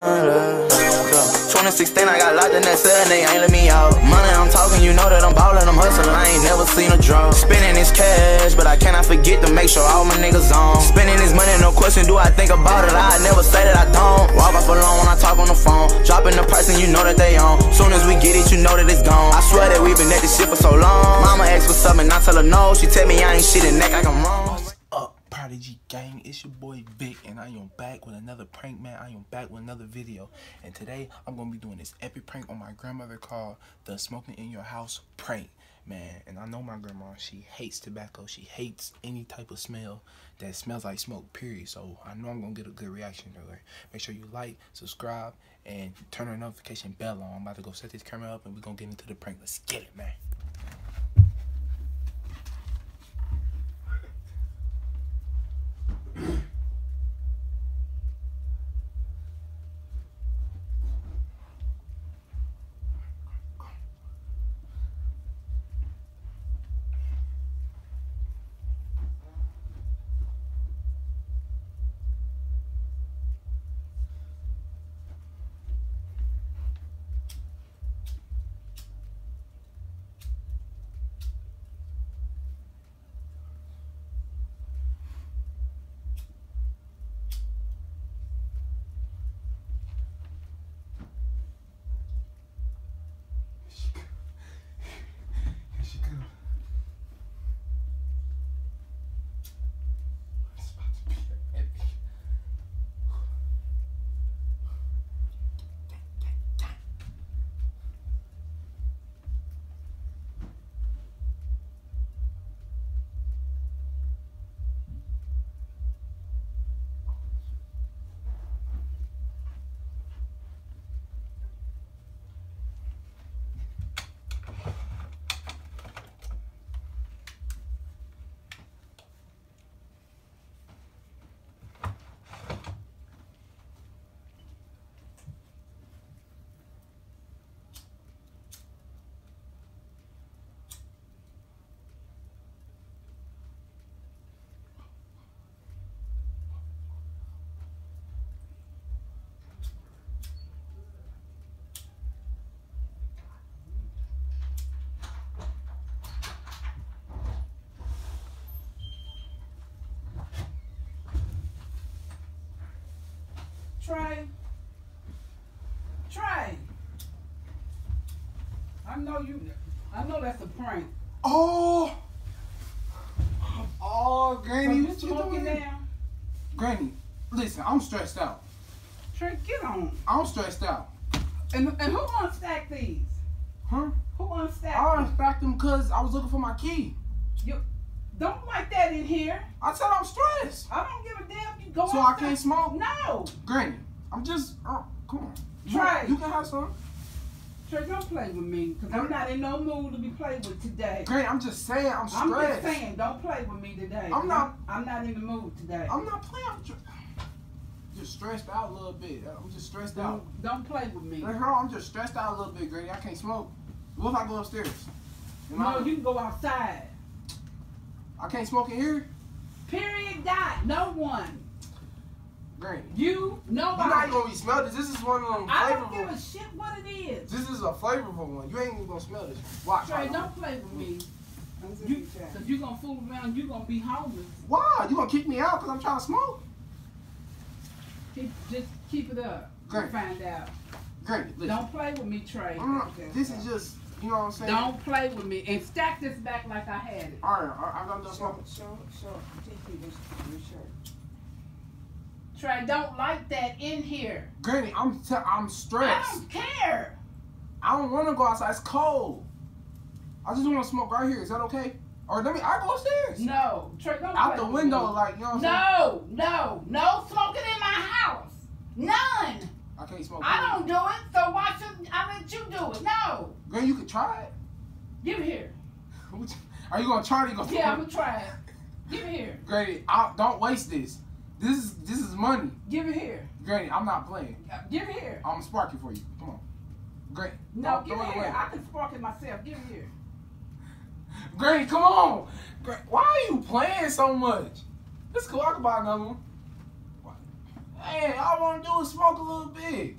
2016, I got locked in that cell and they ain't let me out. Money, I'm talking, you know that I'm ballin', I'm hustlin', I ain't never seen a draw. Spending this cash, but I cannot forget to make sure all my niggas on. Spending this money, no question, do I think about it? I never say that I don't. Walk off alone when I talk on the phone. Dropping the price and you know that they on. Soon as we get it, you know that it's gone. I swear that we've been at this shit for so long. Mama asked for something, I tell her no. She tell me I ain't shit and neck like I'm wrong. Prodigy Gang, it's your boy Vic, and I am back with another prank, man. I am back with another video, and today I'm gonna be doing this epic prank on my grandmother called the Smoking in Your House prank, man. And I know my grandma, she hates tobacco. She hates any type of smell that smells like smoke, period. So I know I'm gonna get a good reaction to her. Make sure you like, subscribe, and turn our notification bell on. I'm about to go set this camera up, and we're gonna get into the prank. Let's get it, man. Trey. Trey. I know you. I know that's a prank. Oh. Oh, Granny, so you smoking now? Granny, listen, I'm stressed out. Trey, get on. I'm stressed out. And and who unstacked these? Huh? Who unstacked I unstacked them because I was looking for my key. You don't like that in here. I said I'm stressed. I don't give a damn. You go. So I can't smoke? No. Granny, I'm just, oh, come on. You- You can have some. Trey, don't play with me because I'm not in no mood to be played with today. Granny, I'm just saying I'm stressed. I'm just saying, don't play with me today. I'm not- I'm, not in the mood today. I'm not playing. I'm just, stressed out a little bit. I'm just stressed out. don't, don't play with me. Like, girl, I'm just stressed out a little bit, Granny. I can't smoke. What if I go upstairs? Am I- No, you can go outside. I can't smoke in here? Period. Dot. No one. Granny. You. You're Nobody. not gonna be smell this. This is one of them I don't give a shit what it is. This is a flavorful one. You ain't even gonna smell this. Watch. Trey, watch. don't play with me. You, Cause you gonna fool around, you gonna be homeless. Why? You gonna kick me out because I'm trying to smoke? Keep, just keep it up. Great. We'll find out. Granny, listen. Don't play with me, Trey. Mm, I'm not, this is just, you know what I'm saying? Don't play with me. And stack this back like I had it. All right, all right, I got done Show, smoking. show, show. Take this your shirt. Trey, don't like that in here. Granny, I'm t- I'm stressed. I don't care. I don't want to go outside. It's cold. I just want to smoke right here. Is that okay? Or let me. I go upstairs. No, Trey, don't Out play the window, me. like you know what I'm saying. No, no, no smoking in my house. None. I can't smoke. I don't do it, so why should I let you do it? No. Girl, you could try it. Give it here. Are you gonna try it? gonna? Yeah, I'm gonna try it. Give it here. Granny, I, don't waste this. This is this is money. Give it here. Granny, I'm not playing. Give it here. I'm gonna spark it for you. Come on. Granny. No, give it it here. away. I can spark it myself. Give it here. Granny, come on. Granny, why are you playing so much? It's cool. I can buy another one. Hey, all I want to do is smoke a little bit.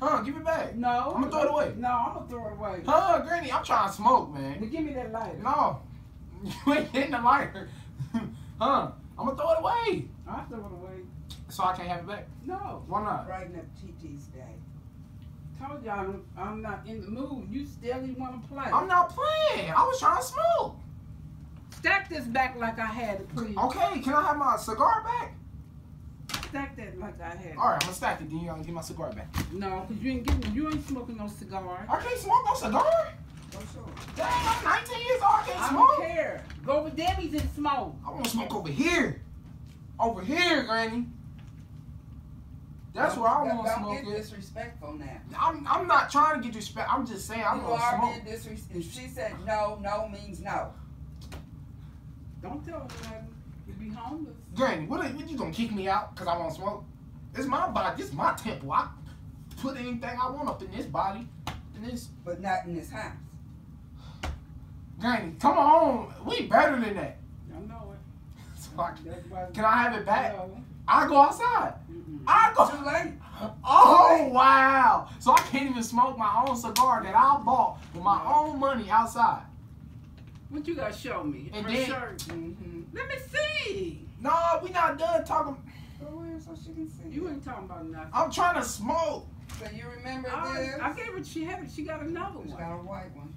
Huh? Give it back. No. I'ma throw it away. No, I'm gonna throw it away. Huh, Granny? I'm trying to smoke, man. But give me that lighter. No, you ain't getting the lighter. huh? I'm gonna throw it away. I'll throw it away. So I can't have it back. No. Why not? Brighten up TT's day. Told y'all I'm, I'm not in the mood. You still want to play. I'm not playing. I was trying to smoke. Stack this back like I had it, please. Okay, can I have my cigar back? Stack that like I had. All right, I'm gonna stack it. Then you gotta get my cigar back. No, because you ain't getting, you ain't smoking no cigar. I can't smoke no cigar. Go sure. Dang, I'm 19 years old. I can't I smoke. don't care. Go with Debbie's and smoke. I want to smoke over here. Over here, Granny. That's where I want to Don't smoke get it. disrespectful now. I'm, I'm not trying to get respect. I'm just saying I'm you gonna are smoke. being disrespectful. If she said no, no means no. Don't tell her that you be homeless. Granny, what, are you gonna kick me out because I want to smoke? It's my body. It's my temple. I put anything I want up in this body. In this. But not in this house. Granny, come on. We better than that. I know it. So I can, can I have it back? No. I go outside. Mm-mm. I go. Too late. Oh wow! So I can't even smoke my own cigar that I bought with my own money outside. What you got to show me? And Her then- shirt. Mm-hmm. Let me see. No, we not done talking. Go in so she can see. You ain't talking about nothing. I'm trying to smoke. So you remember I, this? I gave her. She had it. She got another She's one. got a white one.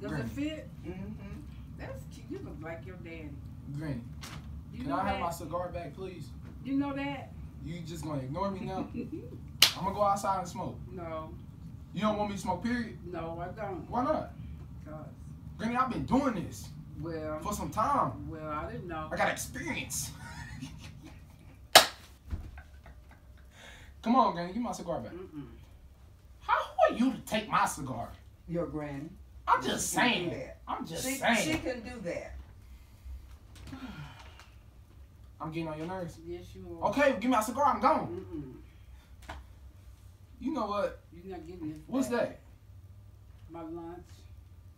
Does Right. it fit? Mm-hmm. That's cute. You look like your daddy. Granny, You can know I that? have my cigar back, please? You know that? You just gonna ignore me now? I'm gonna go outside and smoke. no, You don't want me to smoke, period? no, I don't. Why not? Cause, Granny, I've been doing this well, for some time. well, I didn't know. I got experience. Come on, Granny, give my cigar back. Mm-mm. How who are you to take my cigar? Your granny. I'm just She can do saying. that. I'm just She, saying. she can do that. I'm getting on your nerves. Yes, you are. Okay, give me my cigar. I'm gone. Mm-mm. You know what? You're not getting this. What's back. that? My lunch.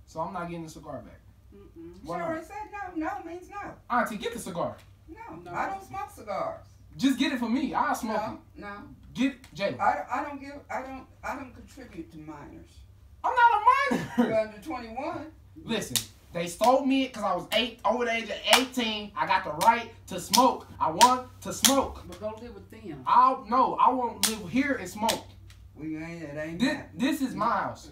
So I'm not getting the cigar back. Mm-mm. She Why not? already said no. No means no. Auntie, get the cigar. No. No. I don't smoke cigars. Just get it for me. I'll smoke No. it. No. Get it, Jalen. I, don't- I don't give. I don't. I don't contribute to minors. I'm not a You're minor. under 21. Listen, they stole me because I was eight, over the age of 18. I got the right to smoke. I want to smoke. But go live with them. I'll no, I won't live here and smoke. We ain't. It ain't This, that. this is my house.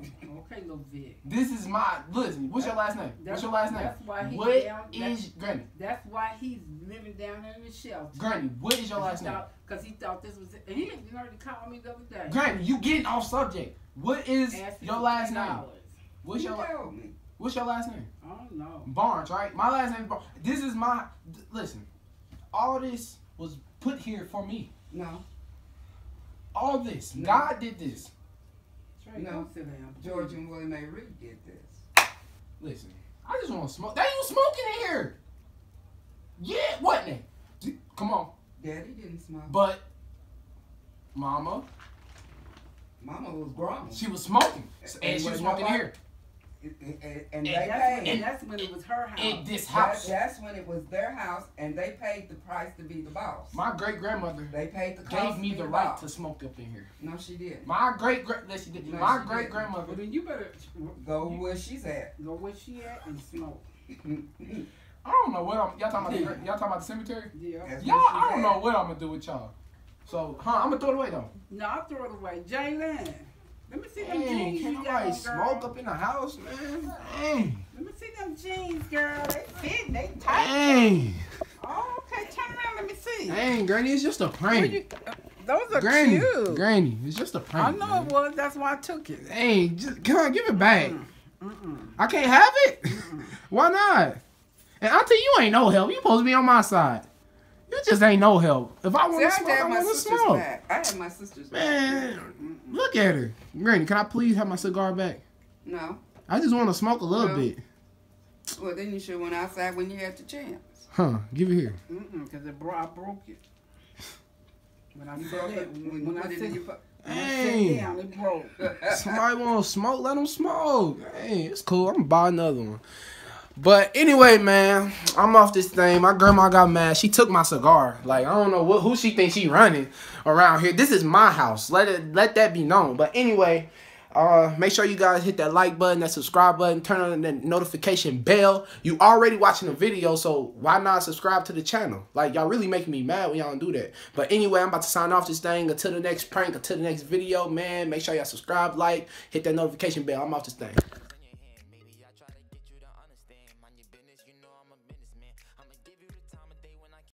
Okay, little Vic. This is my listen. What's your last name? What's your last name? That's why he What down- is Granny? That's why he's living down in the shelter. Granny, what is your last name? Because he thought this was. And he didn't already call me the other day. Granny, you getting off subject. What is me your last $10. name? What's you your la- told me. What's your last name? I don't know. Barnes, right? My last name is Barnes. This is my listen. All this was put here for me. No. All this. No. God did this. Trey, No. don't sit down. George and Willie Mae Reed did this. Listen. I just want to smoke. They ain't smoking in here. Yeah, what name? Come on. Daddy didn't smoke. But Mama, Mama was grown. she was smoking. And, And she was smoking here. And, and, and And they That's when, paid. and that's when it was her house. In this That, house. that's when it was their house, and they paid the price to be the boss. My great grandmother They paid the cost gave to me be the the right boss. to smoke up in here. No, she didn't. My great grand listen, did- No, my she great didn't. well, grandmother then you better Go where she's at. go where she at and smoke. I don't know what I'm y'all talking about the, y'all talking about the cemetery? Yeah. That's Y'all I don't at. know what I'm gonna do with y'all. So huh, I'm gonna throw it away though. No, I'll throw it away. Jalen, let me see them Dang, jeans can you got nobody on, girl. smoke up in the house, man? Dang. Let me see them jeans, girl. They fit. They tight. Dang. Oh, okay. Turn around. Let me see. Dang, Granny, it's just a prank. you- those are Granny, cute. Granny, it's just a prank. I know man. it was. That's why I took it. Hey, just come on, give it back. Mm-mm. I can't have it. Mm, mm. Why not? And Auntie, you ain't no help. You supposed to be on my side. You just ain't no help. If I See, want I to smoke, had I my want to sister's smoke. back. I had my sister's back. Man, look at her. Granny, can I please have my cigar back? No. I just want to smoke a little No. bit. Well, then you should have went outside when you had the chance. Huh? Give it here. Mm-mm. Because it bro- I broke it. When I You broke it, it when, when I put it said in your po- when I Hey. down, it broke. Somebody want to smoke? Let them smoke. Hey, it's cool. I'm gonna buy another one. But anyway, man, I'm off this thing. My grandma got mad. She took my cigar. Like I don't know what who she thinks she running around here. This is my house. Let it let that be known. But anyway, uh, make sure you guys hit that like button, that subscribe button, turn on the notification bell. You already watching the video, so why not subscribe to the channel? Like y'all really making me mad when y'all don't do that. But anyway, I'm about to sign off this thing. Until the next prank, until the next video, man. Make sure y'all subscribe, like, hit that notification bell. I'm off this thing.